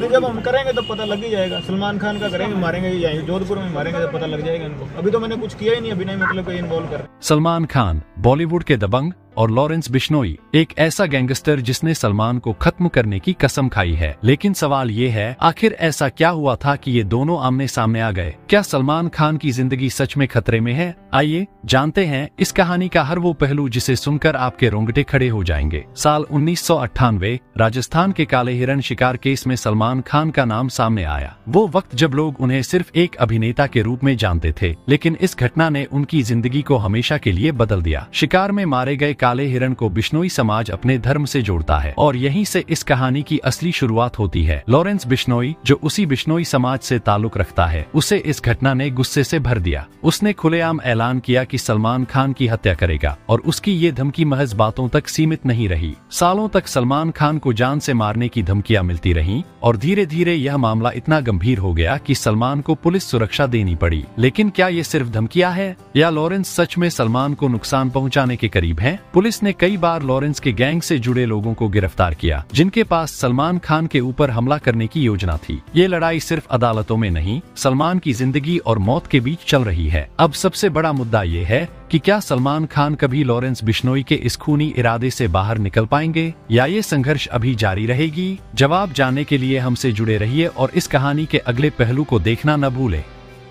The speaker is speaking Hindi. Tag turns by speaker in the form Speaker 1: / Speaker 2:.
Speaker 1: नहीं जब हम करेंगे तो पता लग ही जाएगा। सलमान खान का करेंगे, मारेंगे जाएँगे जोधपुर में मारेंगे तो पता लग जाएगा इनको। अभी तो मैंने कुछ किया ही नहीं, अभी नहीं मतलब इन्वॉल्व कर
Speaker 2: सलमान खान बॉलीवुड के दबंग और लॉरेंस बिश्नोई, एक ऐसा गैंगस्टर जिसने सलमान को खत्म करने की कसम खाई है। लेकिन सवाल ये है, आखिर ऐसा क्या हुआ था कि ये दोनों आमने सामने आ गए? क्या सलमान खान की ज़िंदगी सच में खतरे में है? आइए, जानते हैं इस कहानी का हर वो पहलू जिसे सुनकर आपके रोंगटे खड़े हो जाएँगे। साल उन्नीस सौ अट्ठानवे, राजस्थान के काले हिरण शिकार केस में सलमान खान का नाम सामने आया। वो वक्त जब लोग उन्हें सिर्फ़ एक अभिनेता के रूप में जानते थे, लेकिन इस घटना ने उनकी ज़िंदगी को हमेशा के लिए बदल दिया। शिकार में मारे गए काले हिरण को बिश्नोई समाज अपने धर्म से जोड़ता है और यहीं से इस कहानी की असली शुरुआत होती है। लॉरेंस बिश्नोई, जो उसी बिश्नोई समाज से ताल्लुक रखता है, उसे इस घटना ने गुस्से से भर दिया। उसने खुलेआम ऐलान किया कि सलमान खान की हत्या करेगा और उसकी ये धमकी महज बातों तक सीमित नहीं रही। सालों तक सलमान खान को जान से मारने की धमकियाँ मिलती रहीं और धीरे धीरे यह मामला इतना गंभीर हो गया कि सलमान को पुलिस सुरक्षा देनी पड़ी। लेकिन क्या ये सिर्फ़ धमकियाँ है या लॉरेंस सच में सलमान को नुकसान पहुँचाने के करीब है? पुलिस ने कई बार लॉरेंस के गैंग से जुड़े लोगों को गिरफ़्तार किया, जिनके पास सलमान खान के ऊपर हमला करने की योजना थी। ये लड़ाई सिर्फ़ अदालतों में नहीं, सलमान की ज़िंदगी और मौत के बीच चल रही है। अब सबसे बड़ा मुद्दा ये है कि क्या सलमान खान कभी लॉरेंस बिश्नोई के इस खूनी इरादे से बाहर निकल पाएँगे, या ये संघर्ष अभी जारी रहेगी? जवाब जानने के लिए हमसे जुड़े रहिए और इस कहानी के अगले पहलू को देखना न भूलें।